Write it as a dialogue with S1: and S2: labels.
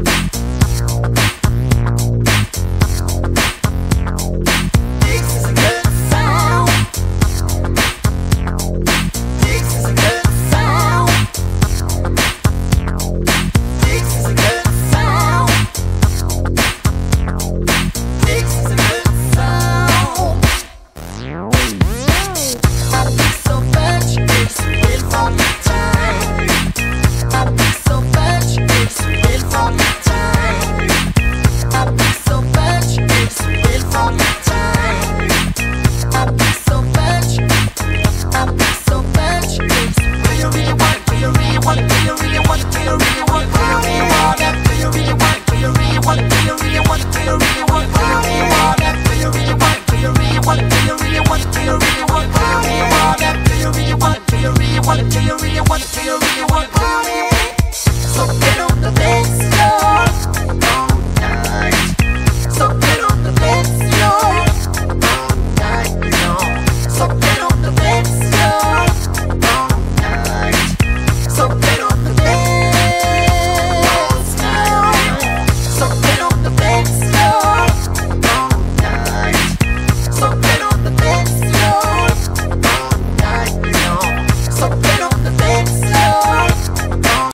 S1: Bye.